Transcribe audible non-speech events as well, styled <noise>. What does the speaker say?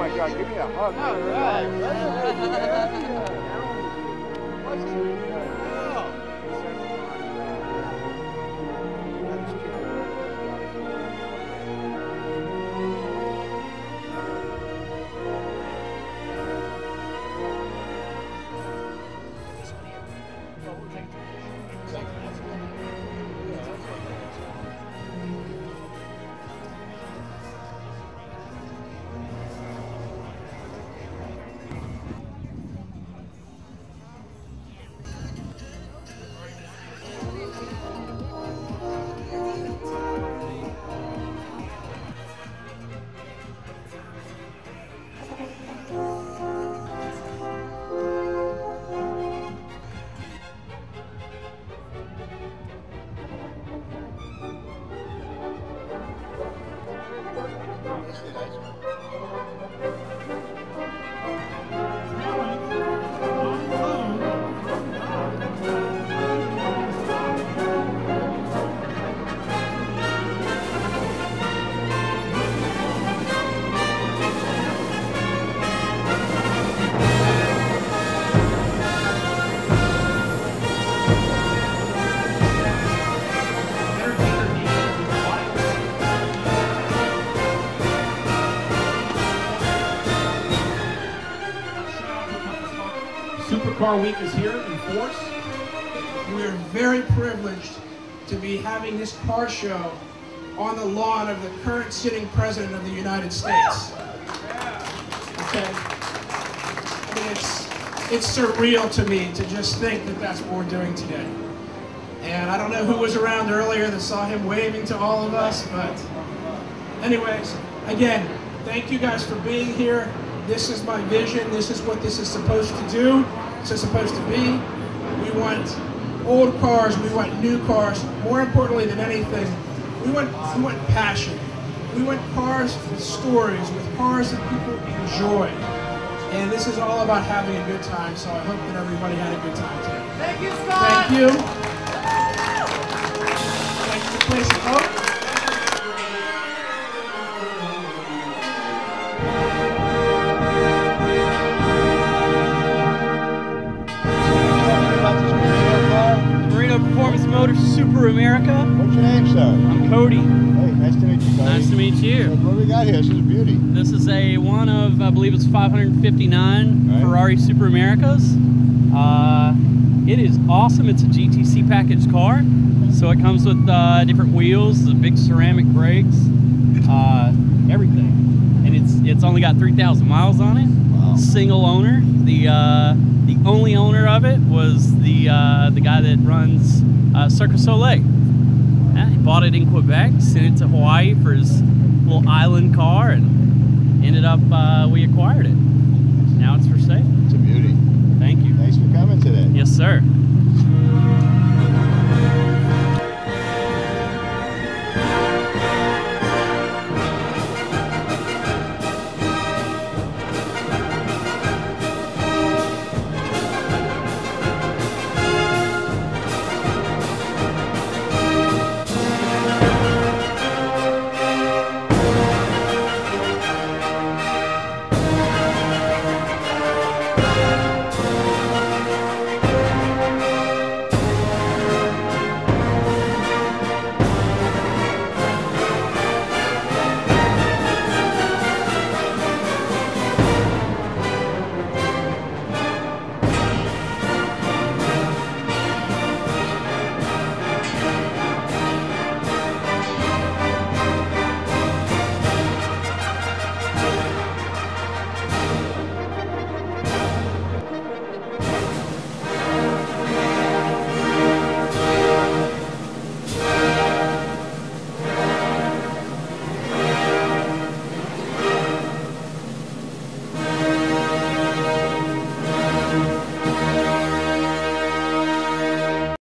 my God, give me a hug. All <laughs> Supercar Week is here in force. We are very privileged to be having this car show on the lawn of the current sitting president of the United States. Okay. I mean, it's it's surreal to me to just think that that's what we're doing today. And I don't know who was around earlier that saw him waving to all of us, but anyways, again, thank you guys for being here. This is my vision. This is what this is supposed to do. Is supposed to be. We want old cars. We want new cars. More importantly than anything, we want we want passion. We want cars with stories, with cars that people enjoy. And this is all about having a good time. So I hope that everybody had a good time today. Thank you, Scott. Thank you. Motors Super America. What's your name, sir? I'm Cody. Hey, nice to meet you, buddy. Nice to meet you. what do we got here? This is a beauty. This is a one of, I believe it's 559 Right. Ferrari Super Americas. Uh, it is awesome. It's a GTC package car. So it comes with uh, different wheels, the big ceramic brakes, uh, everything. And it's it's only got 3,000 miles on it. Single owner. The uh, the only owner of it was the uh, the guy that runs uh, Cirque Soleil. Yeah, he bought it in Quebec, sent it to Hawaii for his little island car, and ended up uh, we acquired it. Now it's for sale. It's a beauty. Thank you. Thanks for coming today. Yes, sir.